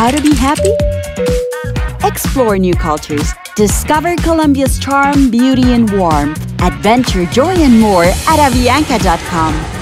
How to be happy? Explore new cultures. Discover Colombia's charm, beauty, and warmth. Adventure, joy, and more at avianca.com.